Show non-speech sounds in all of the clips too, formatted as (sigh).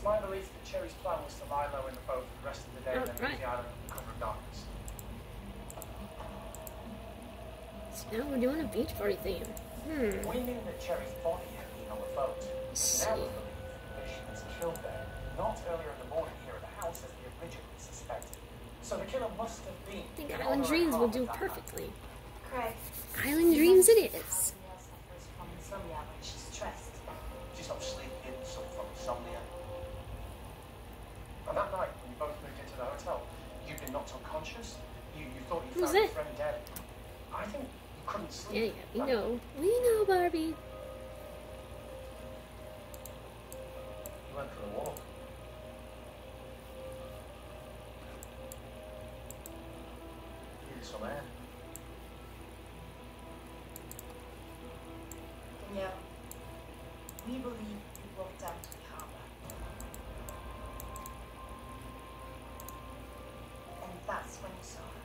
It's my belief that Cherry's plan was to lie low in the boat for the rest of the day and then Alright. leave the island under cover of darkness. So now we're doing a beach party theme. Hmm. We knew that Cherry's body had been on the boat. See. Now we believe that she was killed there, not earlier in the morning here at the house as we originally suspected. So the killer must have been. I think Island Dreams will do that night. perfectly. Craig. Island Dreams it is. Who's found your friend dead. I think you couldn't Yeah, sleep. yeah, yeah, we know. We know, Barbie. You went for a walk. Needed some air. Danielle, we believe you walked down to the harbor. And that's when you saw her.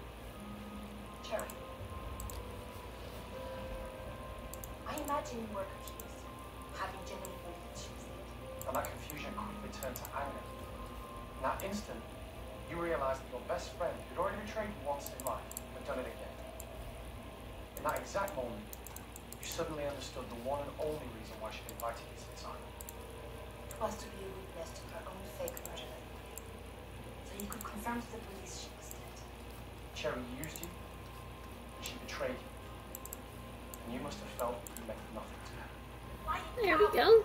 Cherry. I imagine you were confused, having genuinely believed she. And that confusion quickly turned to anger. In that instant, you realized that your best friend, who'd already betrayed you once in life, had done it again. In that exact moment, you suddenly understood the one and only reason why she'd invited you to this island. It was to be a witness to her own fake murder. So you could confirm to the police she was dead. Cherry used you, she betrayed you. And you must have felt you meant nothing to her. There we go.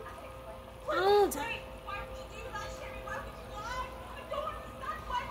Hold on. Why would you do that, Sherry? Why would the lie? I don't understand. Why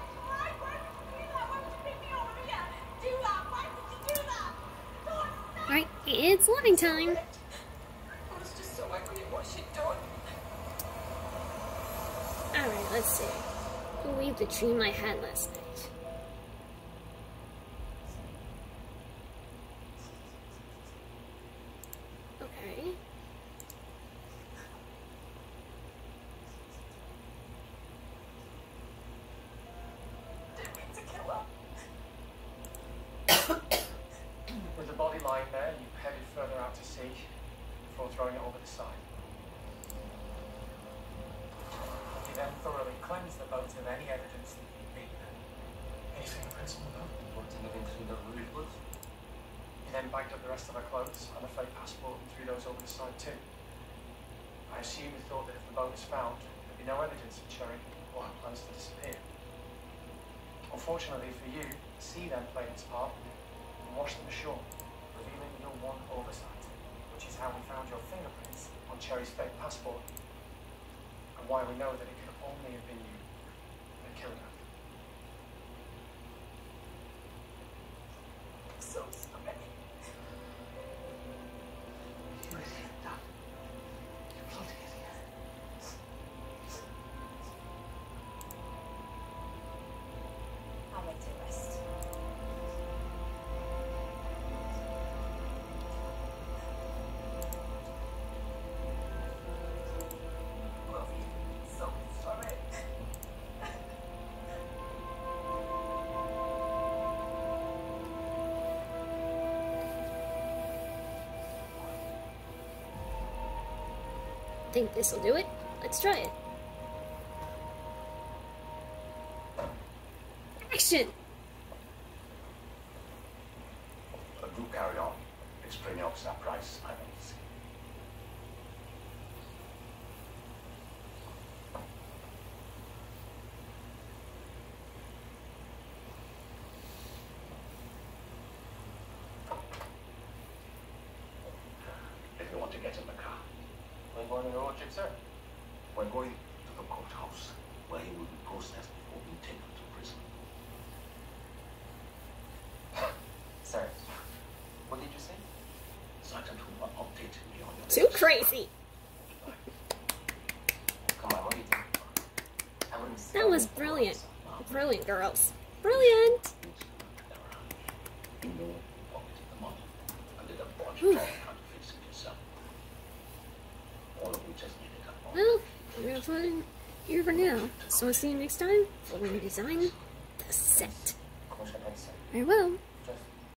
before throwing it over the side. He then thoroughly cleansed the boat of any evidence that you'd been there. Any fingerprints on the boat? Put anything through the root was? You then bagged up the rest of her clothes and a fake passport and threw those over the side too. I assume you thought that if the boat was found, there'd be no evidence of Cherry or her plans to disappear. Unfortunately for you, the sea then played its part and washed them ashore, revealing your one oversight, which is how we found your fingerprints on Cherry's fake passport, and why we know that it could only have been you Think this'll do it? Let's try it. Action! But do carry on. Explain your exact price. I want to see. If you want to get in the car, We're going on a road trip, sir. we're going to the courthouse where he will be processed before being taken to prison. (laughs) Sir, what did you say? Sergeant Hooper updated me on your Too crazy! Come on, what do you think? I wouldn't say That was brilliant. Brilliant, girls. Brilliant! You know who pocketed the money and did a bunch Whew. of trying to fix it yourself. All of which has needed a lot. Well, we're have fun here for now. So I'll see you next time for when we design the set. I did, sir. Very well.